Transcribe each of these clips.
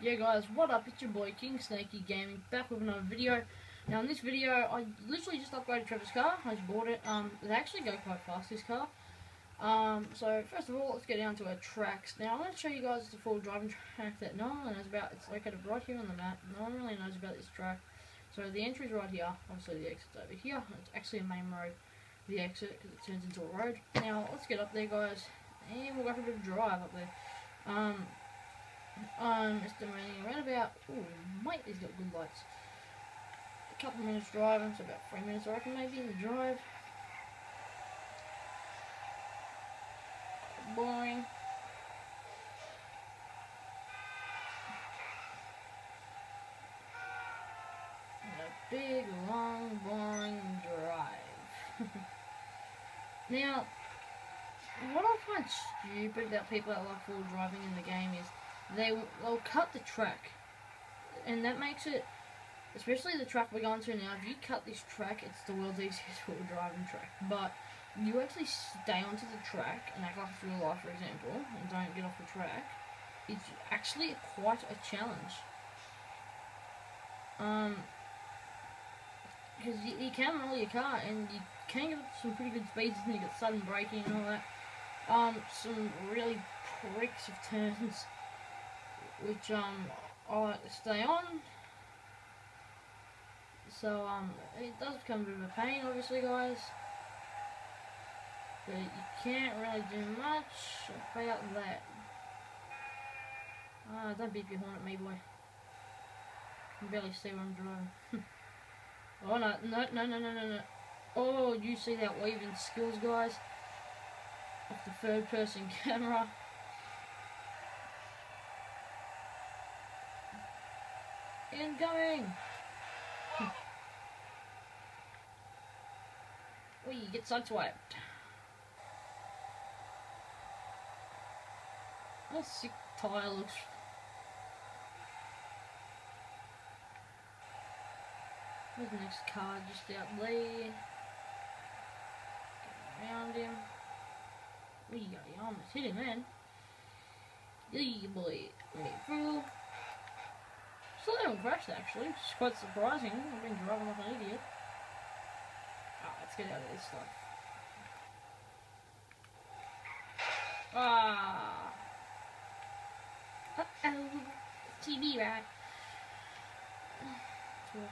Yeah guys, what up? It's your boy King Snaky Gaming back with another video. Now in this video, I literally just upgraded Trevor's car. I just bought it. Um, it actually go quite fast this car. Um, so first of all, let's get down to our tracks. Now I'm going to show you guys the full driving track that no one knows about. It's located right here on the map. No one really knows about this track. So the entry's right here. Obviously the exit's over here. It's actually a main road. The exit because it turns into a road. Now let's get up there, guys, and we'll go for a bit of a drive up there. Um, um, it's running around about, oh, mate, he's got good lights. A couple of minutes driving, so about three minutes, I reckon, maybe, in the drive. Boring. And a big, long, boring drive. now, what I find stupid about people that like full driving in the game is they will cut the track, and that makes it, especially the track we're going to now. If you cut this track, it's the world's easiest full driving track. But you actually stay onto the track and act like real life, for example, and don't get off the track. It's actually quite a challenge. Um, because you, you can roll your car and you can get some pretty good speeds and you get sudden braking and all that. Um, some really pricks of turns which um I stay on. So um it does become a bit of a pain obviously guys. But you can't really do much about that. Ah, don't beep your horn at me boy. I can barely see where I'm driving. oh no, no, no, no, no, no, no. Oh, you see that weaving skills guys? Off the third person camera. Incoming! we get sideswiped. That sick tire looks. There's the next car just out there. Around him. We got you almost hit him, man. Yeah, boy. Made through. Still haven't crashed actually, it's quite surprising. I've been driving like an idiot. Ah, let's get out of this stuff. Ah. Uh-oh. TV right.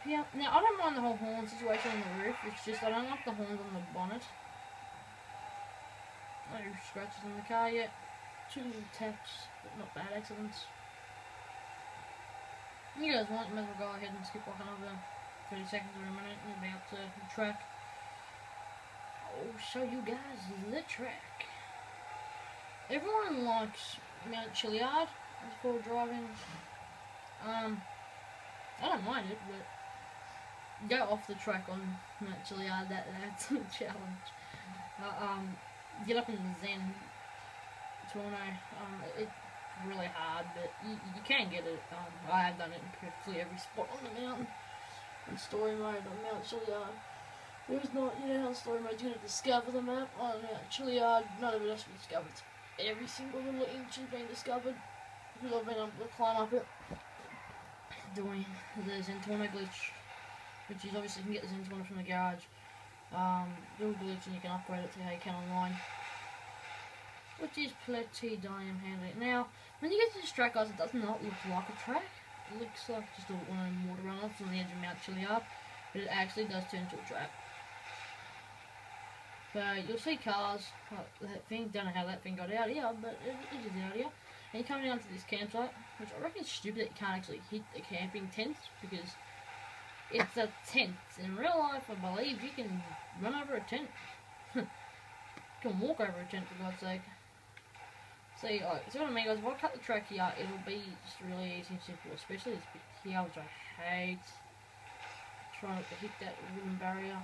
Yeah. Now, I don't mind the whole horn situation on the roof, it's just I don't like the horns on the bonnet. No scratches on the car yet. Two little taps, but not bad accidents. You guys want, you might as well go ahead and skip like another 30 seconds or a minute and be up to the track. I'll show you guys the track. Everyone likes Mount Chiliad before driving. Um, I don't mind it, but go off the track on Mount Chiliad, that, that's a challenge. Uh, um, get up in the Zen Torno. Um, it, really hard, but you, you can get it. Um, I have done it in practically every spot on the mountain. In story mode on Mount Chiliad. There is not, you know how story mode you're going to discover the map on Mount Chiliad. None of it has been discovered. Every single little inch has been discovered. Because I've been able to climb up it. Doing the Zentorno glitch. Which is obviously you can get the Zentorno from the garage. Um, glitch and you can upgrade it to how you can online which is pretty damn handy. Now, when you get to this track, guys, it does not look like a track. It looks like just a, one water runoffs on the edge of Mount Chiliad, but it actually does turn into a track. So you'll see cars, that thing, don't know how that thing got out here, but it, it is out here. And you come down to this campsite, which I reckon is stupid that you can't actually hit the camping tents, because it's a tent. In real life, I believe you can run over a tent. you can walk over a tent, for God's sake. See, see what I mean, guys? If I cut the track here, it'll be just really easy and simple, especially this bit here, which I hate. Trying to hit that wooden barrier.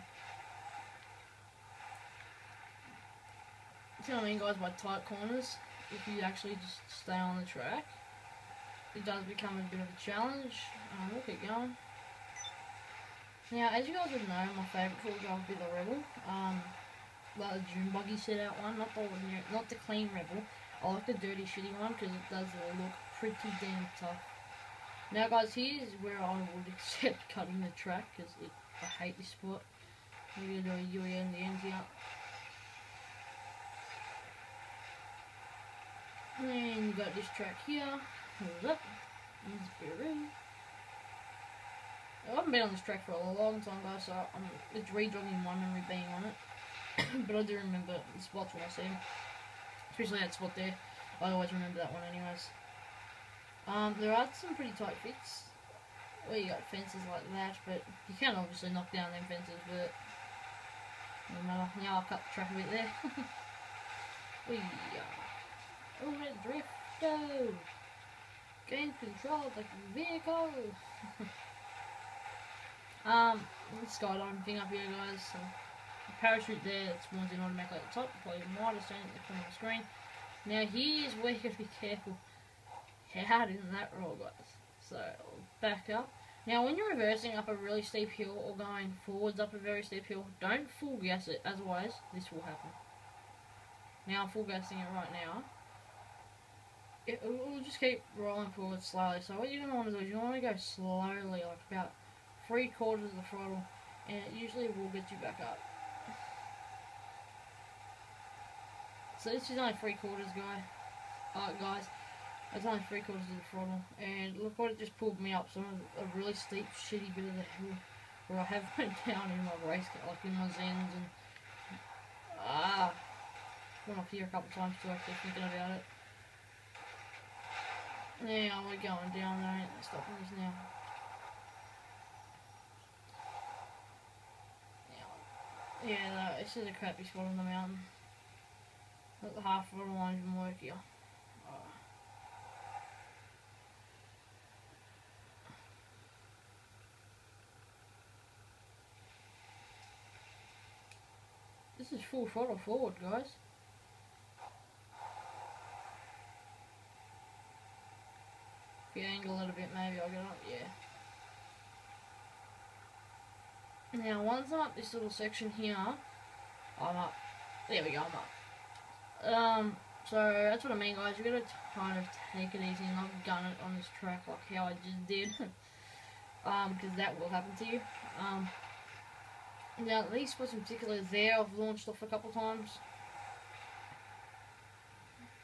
See what I mean, guys, by tight corners? If you actually just stay on the track, it does become a bit of a challenge. Um, we'll keep going. Now, as you guys would know, my favourite full drive would be the Rebel. Um, the June buggy set out one, not the not the clean Rebel. I like the dirty shitty one because it does look pretty damn tough. Now, guys, here's where I would accept cutting the track because I hate this spot. We're gonna do a UE in the end here. And you got this track here. Hold up. I haven't been on this track for a long time, guys, so I'm, it's rejogging my memory being on it. but I do remember the spots when I see them. Especially that spot there. I always remember that one anyways. Um, there are some pretty tight fits where you got fences like that, but you can obviously knock down them fences, but no matter. Now I'll cut the track a bit there. we are. Oh, that drifto! Gain control of the vehicle! um, skydiving thing up here, guys. So, parachute there, that spawns in automatically at the top. Probably might have seen it on the screen. Now, here's where you have to be careful. How did that roll, guys? So, back up. Now, when you're reversing up a really steep hill or going forwards up a very steep hill, don't full gas it, otherwise this will happen. Now, I'm full gassing it right now. It will just keep rolling forward slowly. So what you're going to want to do is you want to go slowly, like about three quarters of the throttle, and it usually will get you back up. So this is only three quarters, guy. Uh, guys. That's only three quarters of the throttle. And look what it just pulled me up. Some of a really steep, shitty bit of the hill where I have went down in my race car, like in my Zens and ah went off here a couple times too actually thinking about it. Now we're going down there, stopping this now. Yeah, no, this is a crappy spot on the mountain. Half won't even work here. This is full throttle forward, guys. If you angle a bit, maybe I'll get up, yeah. Now, once I'm up this little section here, I'm up. There we go, I'm up. Um, so that's what I mean, guys. You gotta kind of take it easy and not gun it on this track like how I just did. um, because that will happen to you. Um, now, these spots in particular there, I've launched off a couple times.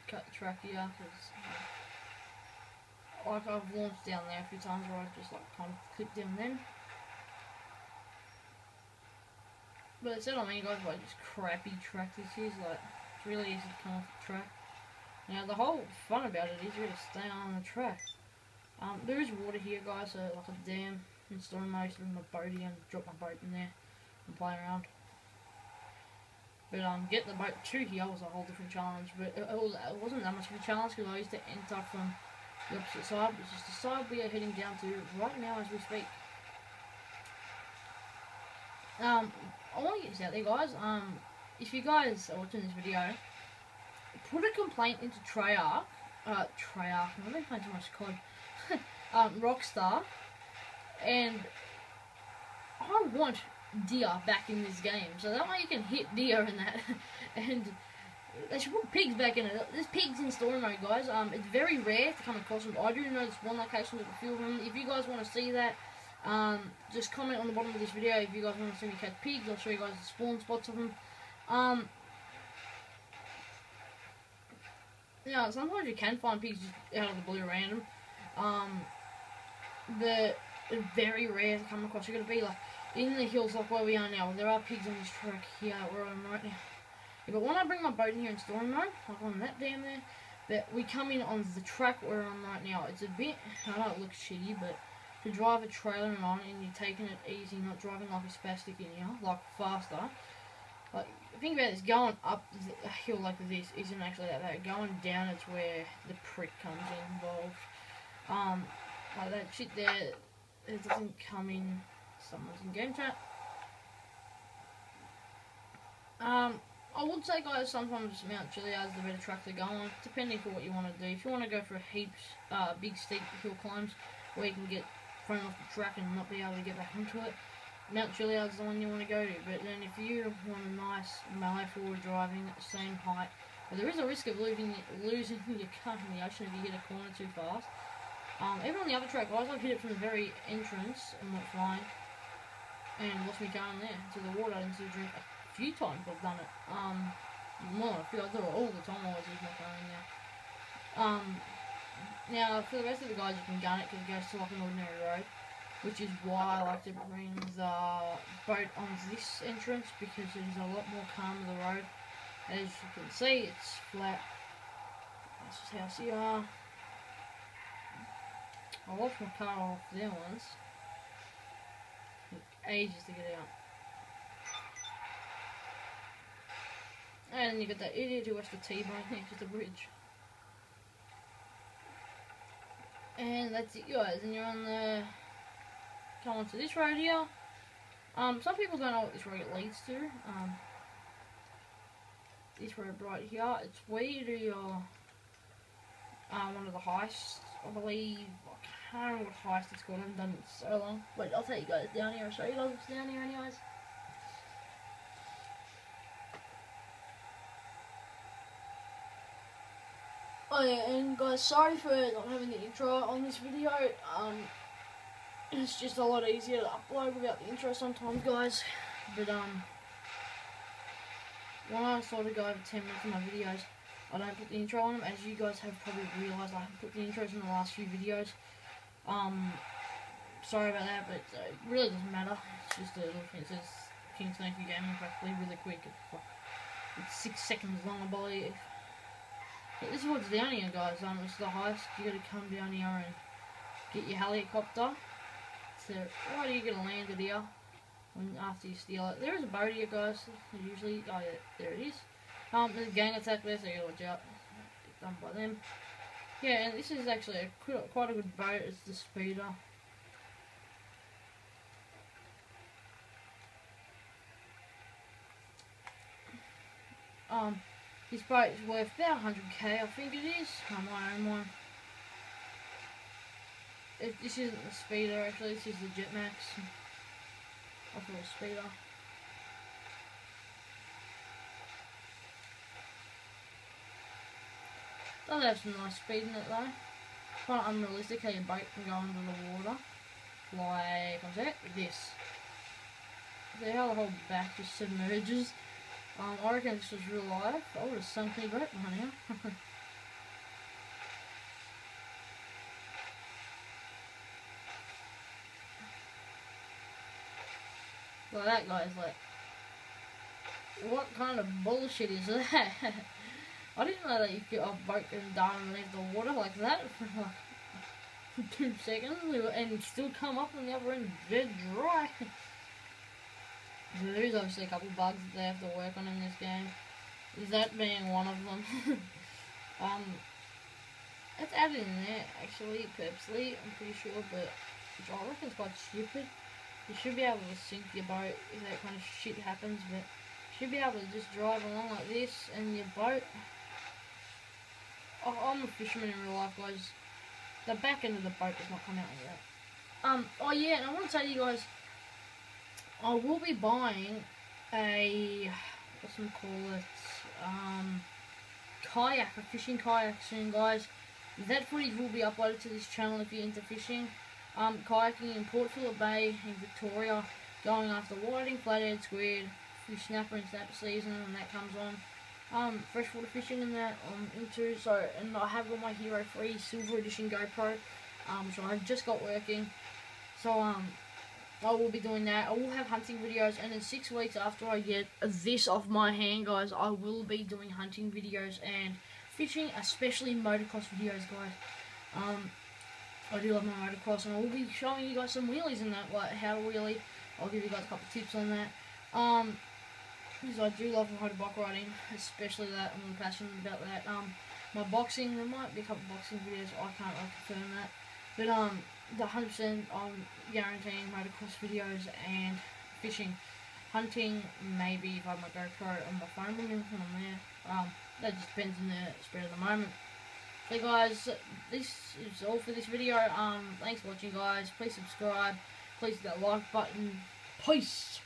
Cut the track here, because like I've launched down there a few times where I've just like kind of clipped down then. But it's not I mean guys like just crappy track this is, like it's really easy to come off the track. Now the whole fun about it is you to stay on the track. Um, there is water here guys, so like a dam and storm most of my boat here and drop my boat in there and play around. But um, getting the boat to here was a whole different challenge. But it, it wasn't that much of a challenge because I used to enter from the opposite side, which is the side we are heading down to right now as we speak. Um, I want to get this out there, guys. Um, if you guys are watching this video, put a complaint into Treyarch. Uh, Treyarch. I'm not playing too much COD. um, Rockstar, and I want deer back in this game. So that way you can hit deer in that. and they should put pigs back in it. There's pigs in story mode, guys. Um, it's very rare to come across them. I do know there's one location with a few of them. If you guys want to see that, um, just comment on the bottom of this video if you guys want to see me catch pigs. I'll show you guys the spawn spots of them. Um, yeah, sometimes you can find pigs out of the blue random. Um, but very rare to come across. You're gonna be like in the hills like where we are now. There are pigs on this track here where I'm right now. Yeah, but when I bring my boat in here in story mode, like on that dam there, that we come in on the track where I'm right now. It's a bit, I know it looks shitty, but to drive a trailer on and you're taking it easy, not driving like a spastic in here, like faster. Like, think about this, going up a hill like this isn't actually that bad. Going down it's where the prick comes involved. Um, like that shit there, it doesn't come in someone's in game chat. Um, I would say, guys, sometimes Mount Chiliad is the better track to go on, depending for what you want to do. If you want to go for heaps, uh, big steep hill climbs, where you can get thrown off the track and not be able to get back onto it, Mount Chiliad is the one you want to go to. But then if you want a nice melee forward driving at the same height, well, there is a risk of losing losing your car in the ocean if you hit a corner too fast. Um, even on the other track, guys, I've hit it from the very entrance and went flying. And lost me going there to the water into the drink a few times I've done it. Um, more than a few, I do it all the time I was using my phone there. Um, now, for the rest of the guys, you can gun it because it goes to like an ordinary road. Which is why I like to bring the boat on this entrance because it is a lot more calm to the road. As you can see, it's flat. This is how see are. I washed my car off there once. Ages to get out. And you got that idiot who watched the T-bone next to the bridge. And that's it guys, and you're on the come onto this road here. Um, some people don't know what this road leads to. Um, this road right here, it's where your um, one of the heists, I believe. I can't remember what heist it's called. I haven't done it so long. Wait, I'll take you guys down here. I'll show you guys what's down here, anyways. Oh yeah, and guys, sorry for not having the intro on this video. Um, it's just a lot easier to upload without the intro sometimes, guys. But um, when I sort of go over 10 minutes of my videos, I don't put the intro on them. As you guys have probably realised, I haven't put the intros in the last few videos. Um, sorry about that, but uh, it really doesn't matter. It's just a little thing. It says King Snake Gaming practically really quick. It's, six seconds long, I believe. This is what's down here, guys. Um, it's the highest. You got to come down here and get your helicopter. So, why do you to land it here? When after you steal it, there is a boat guys. Usually, oh yeah, there it is. Um, there's a gang attack there, so you gotta watch out. Done by them. Yeah, and this is actually a, quite a good boat. It's the speeder. Um, this boat is worth about 100k, I think it is. I might own one. It, this isn't the speeder, actually. This is the Jetmax. I thought speeder. Does have some nice speed in it though. Quite unrealistic how your boat can go under the water. Like, what's that? This. The whole back just submerges? Um, I reckon this was real life. I would have sunk me boat by now. That guy's like, what kind of bullshit is that? I didn't know that you could a boat and down underneath the water like that for like two seconds and still come up on the other end dead dry. so there is obviously a couple bugs that they have to work on in this game. Is that being one of them? um, it's added in there actually purposely, I'm pretty sure, but which I reckon is quite stupid. You should be able to sink your boat if that kind of shit happens, but you should be able to just drive along like this and your boat Oh, I'm a fisherman in real life, guys. The back end of the boat does not come out yet. Um, oh yeah, and I want to tell you guys, I will be buying a, what's it call it, um, kayak, a fishing kayak soon, guys. That footage will be uploaded to this channel if you're into fishing. Um, kayaking in Port Phillip Bay in Victoria, going after whiting, flathead, squid, fish snapper and snapper season when that comes on um, freshwater fishing and that um, into. So, and I have on my Hero 3 Silver Edition GoPro, um, which I've just got working. So, um, I will be doing that. I will have hunting videos, and in six weeks after I get this off my hand, guys, I will be doing hunting videos and fishing, especially motocross videos, guys. Um, I do love my motocross, and I will be showing you guys some wheelies in that, like how to wheelie. I'll give you guys a couple tips on that. Um, because I do love motorbike riding, especially that. I'm passionate about that. Um, my boxing, there might be a couple boxing videos. I can't really confirm that, but um, the 100% I'm guaranteeing motocross videos and fishing, hunting. Maybe if I have my GoPro on my phone when I'm there. Um, that just depends on the spirit of the moment. So guys, this is all for this video. Um, thanks for watching, guys. Please subscribe. Please hit that like button. Peace.